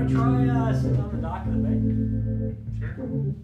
want to try uh, sitting on the dock of the bay? Sure.